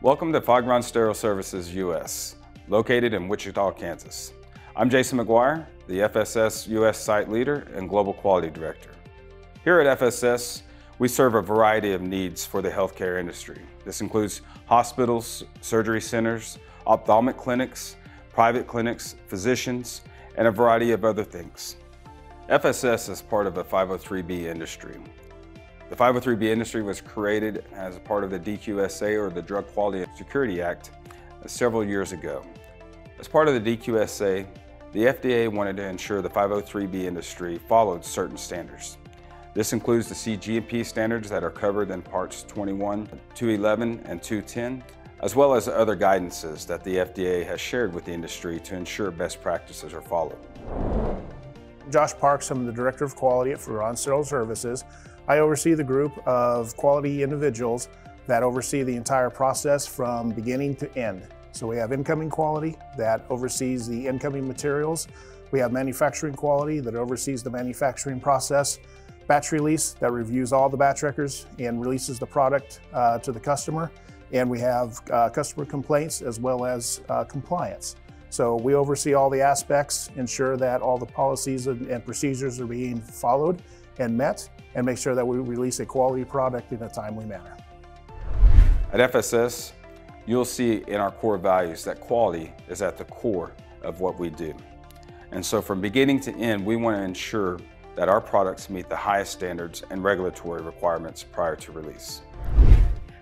Welcome to Fagron Sterile Services US, located in Wichita, Kansas. I'm Jason McGuire, the FSS US Site Leader and Global Quality Director. Here at FSS, we serve a variety of needs for the healthcare industry. This includes hospitals, surgery centers, ophthalmic clinics, private clinics, physicians, and a variety of other things. FSS is part of the 503B industry. The 503B industry was created as part of the DQSA or the Drug Quality and Security Act several years ago. As part of the DQSA, the FDA wanted to ensure the 503B industry followed certain standards. This includes the CGMP standards that are covered in Parts 21, 211, and 210, as well as other guidances that the FDA has shared with the industry to ensure best practices are followed. Josh Parks, I'm the Director of Quality at Fagron Sterile Services. I oversee the group of quality individuals that oversee the entire process from beginning to end. So we have incoming quality that oversees the incoming materials. We have manufacturing quality that oversees the manufacturing process. Batch release that reviews all the batch records and releases the product uh, to the customer. And we have uh, customer complaints as well as uh, compliance. So we oversee all the aspects, ensure that all the policies and, and procedures are being followed and met, and make sure that we release a quality product in a timely manner. At FSS, you'll see in our core values that quality is at the core of what we do. And so from beginning to end, we want to ensure that our products meet the highest standards and regulatory requirements prior to release.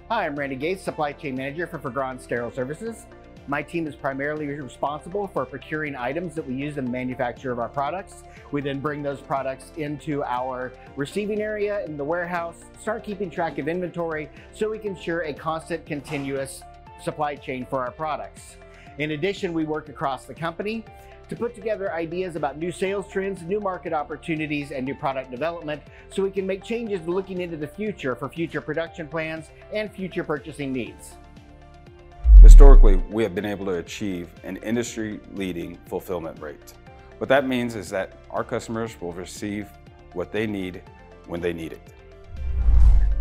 Hi, I'm Randy Gates, Supply Chain Manager for Fagron Sterile Services. My team is primarily responsible for procuring items that we use in the manufacture of our products. We then bring those products into our receiving area in the warehouse, start keeping track of inventory so we can ensure a constant, continuous supply chain for our products. In addition, we work across the company to put together ideas about new sales trends, new market opportunities, and new product development so we can make changes looking into the future for future production plans and future purchasing needs. Historically, we have been able to achieve an industry-leading fulfillment rate. What that means is that our customers will receive what they need when they need it.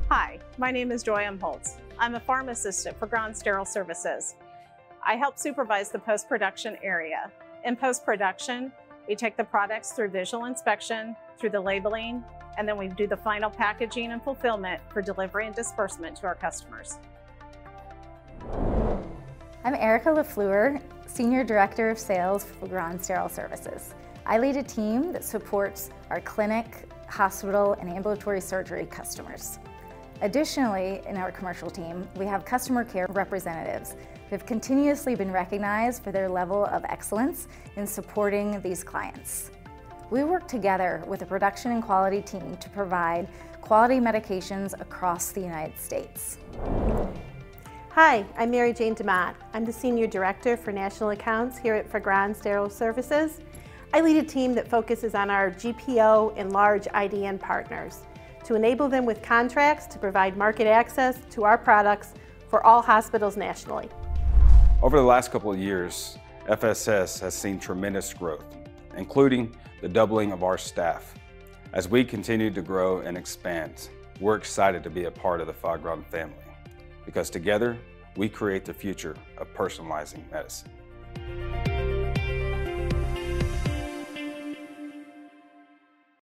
Hi, my name is Joy M. Holtz. I'm a pharm assistant for Fagron Sterile Services. I help supervise the post-production area. In post-production, we take the products through visual inspection, through the labeling, and then we do the final packaging and fulfillment for delivery and disbursement to our customers. I'm Erica LaFleur, Senior Director of Sales for Fagron Sterile Services. I lead a team that supports our clinic, hospital, and ambulatory surgery customers. Additionally, in our commercial team, we have customer care representatives who have continuously been recognized for their level of excellence in supporting these clients. We work together with a production and quality team to provide quality medications across the United States. Hi, I'm Mary Jane DeMott. I'm the Senior Director for National Accounts here at Fagron Sterile Services. I lead a team that focuses on our GPO and large IDN partners to enable them with contracts to provide market access to our products for all hospitals nationally. Over the last couple of years, FSS has seen tremendous growth, including the doubling of our staff. As we continue to grow and expand, we're excited to be a part of the Fagron family because together we create the future of personalizing medicine.